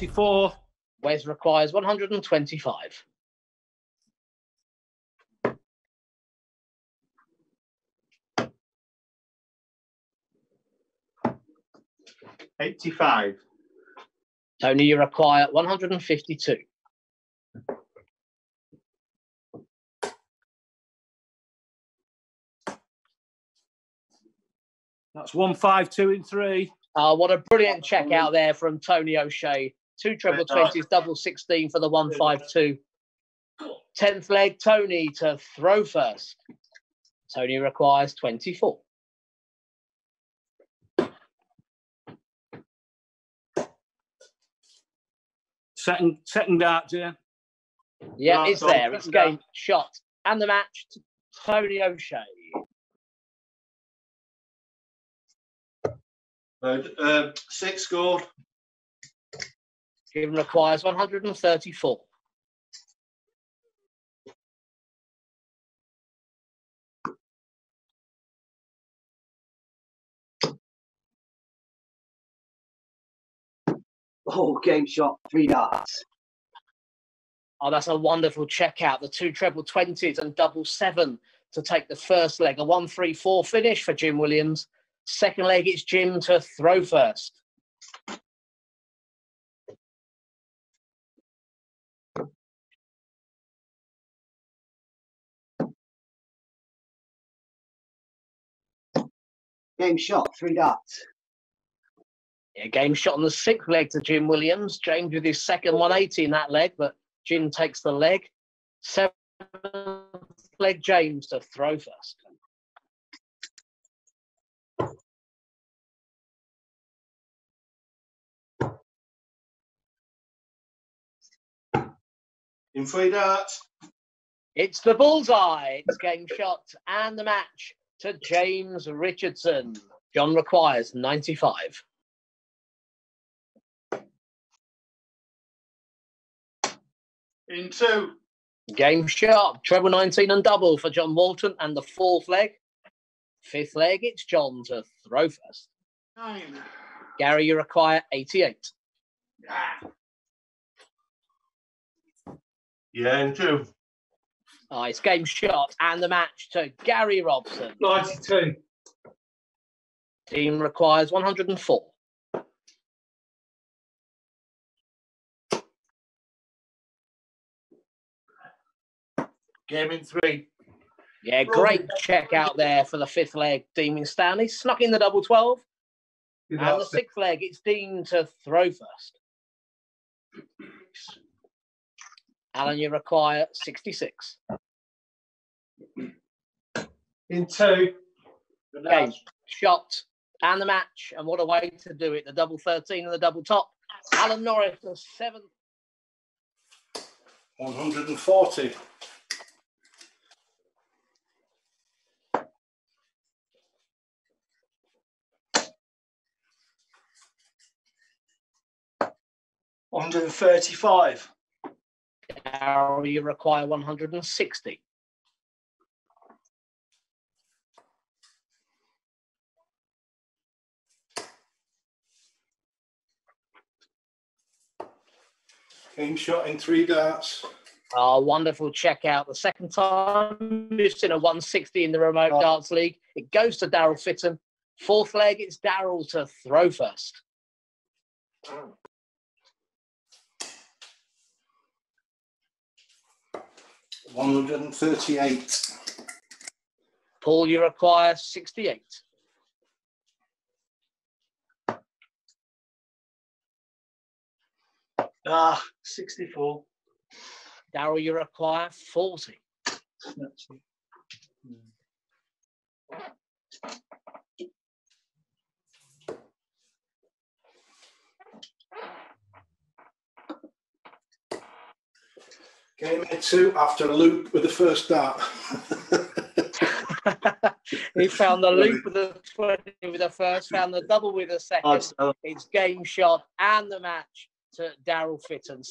24. Wes requires 125. Eighty-five. Tony, you require 152. That's 152 in three. Uh, what a brilliant check out there from Tony O'Shea. Two treble twenties, double 16 for the 152. 10th leg, Tony to throw first. Tony requires 24. Second, second dart, yeah. Yeah, it's so there. It's second game shot. And the match to Tony O'Shea. Uh, six scored. Jim requires 134. Oh, game shot, three darts. Oh, that's a wonderful checkout. The two treble 20s and double seven to take the first leg. A one, three, four finish for Jim Williams. Second leg, it's Jim to throw first. Game shot, three darts. Yeah, game shot on the sixth leg to Jim Williams. James with his second 180 in that leg, but Jim takes the leg. Seventh leg, James to throw first. In three darts. It's the bullseye. It's game shot and the match to James Richardson. John requires 95. In two. Game sharp. treble 19 and double for John Walton and the fourth leg. Fifth leg, it's John to throw first. Nine. Gary, you require 88. Yeah, in two. It's game shot and the match to Gary Robson. Ninety-two. Dean requires 104. Game in three. Yeah, great check out there for the fifth leg. Dean Stanley snuck in the double 12. And the sixth leg, it's Dean to throw first. Alan, you require 66. In two. Game shot and the match. And what a way to do it. The double 13 and the double top. Alan Norris, the seventh. One hundred and forty. One hundred and thirty-five hour, you require 160. Aim shot in three darts. Oh, wonderful checkout. The second time, missing a 160 in the Remote oh. Darts League. It goes to Darryl Fitton. Fourth leg, it's Darryl to throw first. Oh. 138. Paul, you require 68. Ah, 64. Darryl, you require 40. Mm. Game in two after a loop with the first dart. he found the loop with the 20 with the first, found the double with the second. It's game shot and the match to Darryl Fitton.